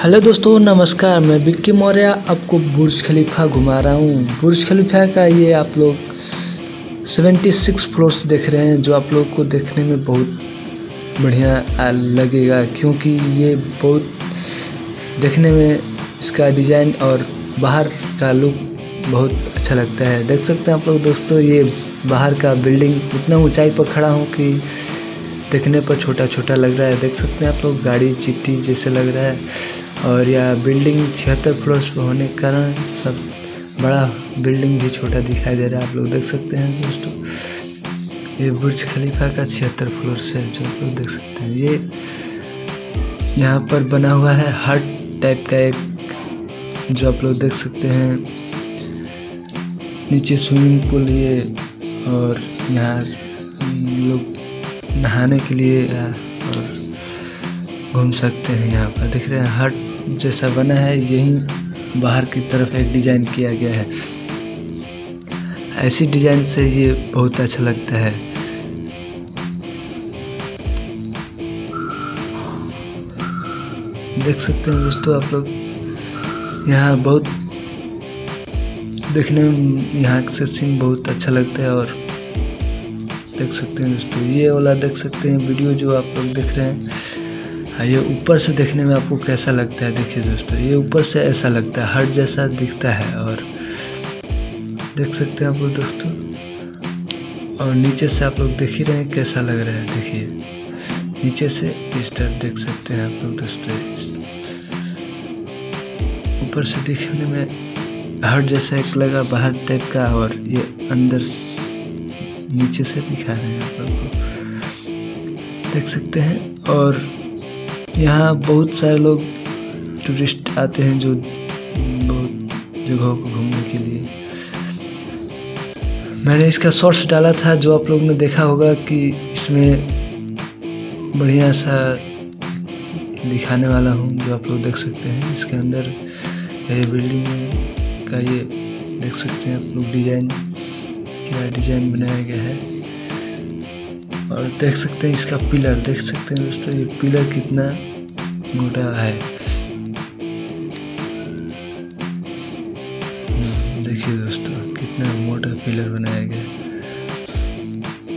Hello दोस्तों, नमस्कार। मैं विक्की मौर्य, आपको बुर्ज खलीफा घुमा रहा हूँ। बुर्ज खलीफा का ये आप लोग 76 फ्लोर्स देख रहे हैं, जो आप लोग को देखने में बहुत बढ़िया लगेगा, क्योंकि ये बहुत देखने में इसका डिज़ाइन और बाहर का लुक बहुत अच्छा लगता है। देख सकते हैं आप लोग दोस्तों, ये बाहर का बिल्डिंग इतना ऊंचाई पर खड़ा हूँ कि देखने पर छोटा छोटा लग रहा है। देख सकते हैं आप लोग, गाड़ी चिट्टी जैसे लग रहा है और यह बिल्डिंग छिहत्तर फ्लोर्स पर होने के कारण सब बड़ा बिल्डिंग भी छोटा दिखाई दे रहा है। आप लोग देख सकते हैं दोस्तों, ये बुर्ज खलीफा का छिहत्तर फ्लोर है जो आप लोग देख सकते हैं। ये यहाँ पर बना हुआ है हट टाइप का एक, जो आप लोग देख सकते हैं। नीचे स्विमिंग पूल ये और यहाँ लोग नहाने के लिए और घूम सकते हैं यहाँ पर। देख रहे हैं, हट जैसा बना है, यही बाहर की तरफ़ एक डिज़ाइन किया गया है। ऐसी डिज़ाइन से ये बहुत अच्छा लगता है। देख सकते हैं दोस्तों आप लोग, यहाँ बहुत देखने में, यहाँ से सीन बहुत अच्छा लगता है और देख सकते हैं दोस्तों ये वाला देख सकते हैं वीडियो जो आप लोग देख रहे हैं। हाँ, ये ऊपर से देखने में आपको कैसा लगता है? देखिए दोस्तों ये ऊपर से ऐसा लगता है हट जैसा दिखता है और देख सकते हैं आप लोग दोस्तों। और नीचे से आप लोग देख ही रहे हैं कैसा लग रहा है देखिए। नीचे से इस तरह देख सकते हैं आप लोग दोस्तों। ऊपर से देखने में हट जैसा एक लगा बाहर टाइप का और ये अंदर नीचे से दिखा रहे हैं आप लोग देख सकते हैं, और यहाँ बहुत सारे लोग टूरिस्ट आते हैं जो बहुत जगहों को घूमने के लिए। मैंने इसका शॉर्ट्स डाला था जो आप लोग ने देखा होगा कि इसमें बढ़िया सा दिखाने वाला हूँ, जो आप लोग देख सकते हैं। इसके अंदर ये बिल्डिंग का ये देख सकते हैं, आप लोग डिज़ाइन क्या डिज़ाइन बनाया गया है। और देख सकते हैं इसका पिलर, देख सकते हैं दोस्तों, ये पिलर कितना मोटा है। देखिए दोस्तों, कितना मोटा पिलर बनाया गया।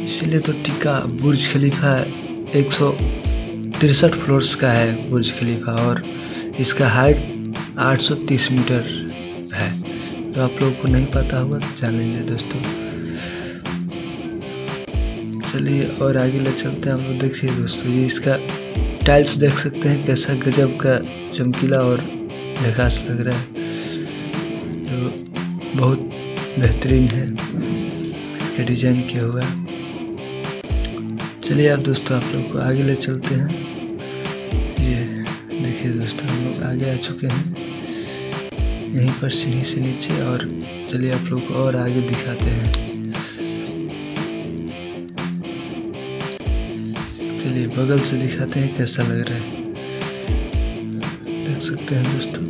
इसीलिए तो टिका बुर्ज खलीफा एक सौ तिरसठ फ्लोर्स का है बुर्ज खलीफा, और इसका हाइट 830 मीटर है। तो आप लोगों को नहीं पता होगा तो जान लीजिए दोस्तों। चलिए और आगे ले चलते हैं। आप लोग देखिए दोस्तों, ये इसका टाइल्स देख सकते हैं कैसा गजब का चमकीला और झकास लग रहा है। तो बहुत बेहतरीन है इसका डिज़ाइन किया हुआ। चलिए आप दोस्तों, आप लोग को आगे ले चलते हैं। ये देखिए दोस्तों, हम लोग आगे आ चुके हैं। यहीं पर सीढ़ी से नीचे और चलिए आप लोग को और आगे दिखाते हैं। चलिए, बगल से दिखाते हैं कैसा लग रहा है। देख सकते हैं दोस्तों।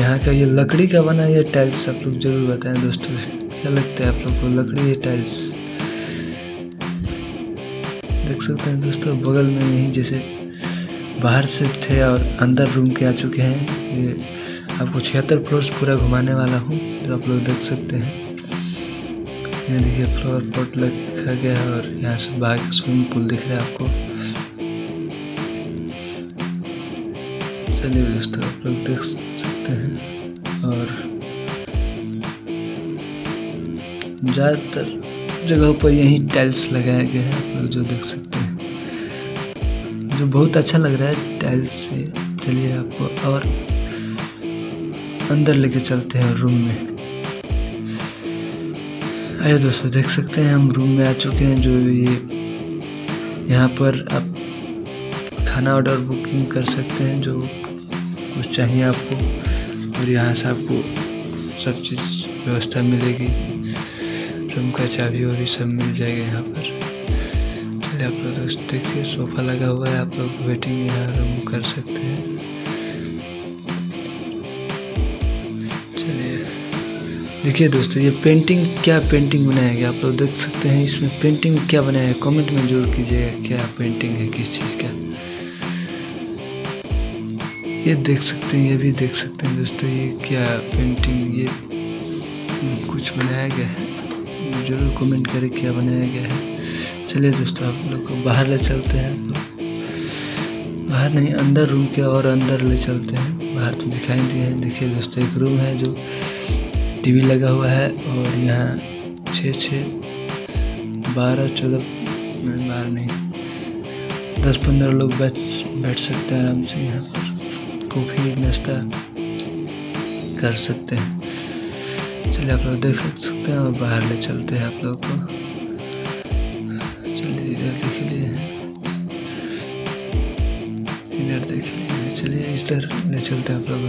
यहाँ का ये लकड़ी का बना ये टाइल्स आप लोग ज़रूर बताएँ दोस्तों। क्या लगता है आप लोग को लकड़ी ये टाइल्स? देख सकते हैं दोस्तों, बगल में यहीं जैसे बाहर से थे और अंदर रूम के आ चुके हैं। ये आपको छिहत्तर फ्लोर्स पूरा घुमाने वाला हूँ, जो आप लोग देख सकते हैं। ये देखिए फ्लोर पोर्ट लिखा गया है और यहाँ से बाहर स्विमिंग पूल दिख रहा है आपको। चलिए दोस्तों आप लोग देख सकते हैं। और ज़्यादातर जगहों पर यही टाइल्स लगाया गया है, आप लोग जो देख सकते हैं। जो बहुत अच्छा लग रहा है टाइल्स से। चलिए आपको और अंदर लेके चलते हैं रूम में। आइए दोस्तों, देख सकते हैं हम रूम में आ चुके हैं जो ये यहाँ पर आप खाना ऑर्डर बुकिंग कर सकते हैं, जो कुछ चाहिए आपको और यहाँ से आपको सब चीज़ व्यवस्था मिलेगी। रूम का चाबी और ये सब मिल जाएगा यहाँ पर। चलिए आप लोग दोस्त देखिए, सोफ़ा लगा हुआ है, आप लोग वेटिंग यहाँ रूम कर सकते हैं। देखिए दोस्तों, ये पेंटिंग क्या पेंटिंग बनाया गया? आप लोग देख सकते हैं, इसमें पेंटिंग क्या बनाया है? कमेंट में ज़रूर कीजिएगा, क्या पेंटिंग है, किस चीज़ का? ये देख सकते हैं, ये भी देख सकते हैं दोस्तों, ये क्या पेंटिंग ये कुछ बनाया गया है? ज़रूर कमेंट करें, क्या बनाया गया है? चलिए दोस्तों, आप लोग को बाहर ले चलते हैं। बाहर नहीं, अंदर रूम के और अंदर ले चलते हैं। बाहर तो दिखाई दिए हैं। देखिए दोस्तों, एक रूम है जो टीवी लगा हुआ है और यहाँ छः छः बारह चौदह बारह नहीं, दस पंद्रह लोग बैठ बैठ सकते हैं आराम से यहाँ पर। कॉफ़ी, नाश्ता कर सकते हैं। चलिए आप लोग देख सकते हैं, और बाहर ले चलते हैं आप लोग को। चलिए इधर देख लिए इधर देख लिए चलिए इधर ले चलते हैं आप लोग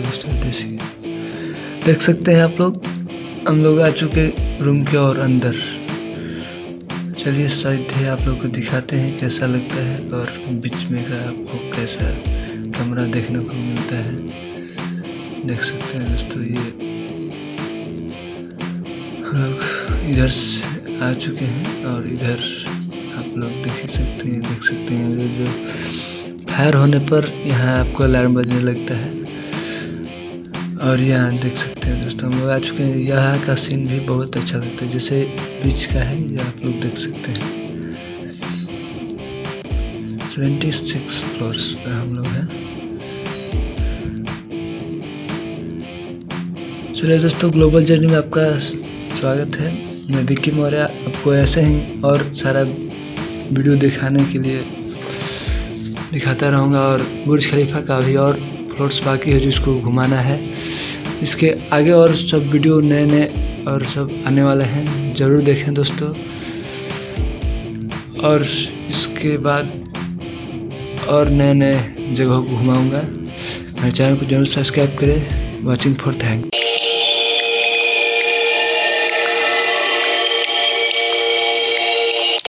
देख सकते हैं आप लोग हम लोग आ चुके रूम के और अंदर। चलिए साइड आप लोग को दिखाते हैं कैसा लगता है और बीच में का आपको कैसा कमरा देखने को मिलता है। देख सकते हैं दोस्तों, ये हम लोग इधर से आ चुके हैं और इधर आप लोग देख सकते हैं, देख सकते हैं। जो फायर होने पर यहाँ आपको अलार्म बजने लगता है। और यहाँ देख सकते हैं दोस्तों, हम लोग आ चुके हैं। यहाँ का सीन भी बहुत अच्छा लगता है, जैसे बीच का है ये आप लोग देख सकते हैं। सेवेंटी सिक्स फ्लोर्स पे हम लोग हैं। चलिए दोस्तों ग्लोबल जर्नी में आपका स्वागत है। मैं विक्की मौर्य, आपको ऐसे ही और सारा वीडियो दिखाने के लिए दिखाता रहूँगा और बुर्ज खलीफा का भी और फ्लोट्स बाकी है जिसको घुमाना है। इसके आगे और सब वीडियो नए नए और सब आने वाले हैं। ज़रूर देखें दोस्तों। और इसके बाद और नए नए जगहों को घुमाऊँगा। मेरे चैनल को ज़रूर सब्सक्राइब करें। Watching for thank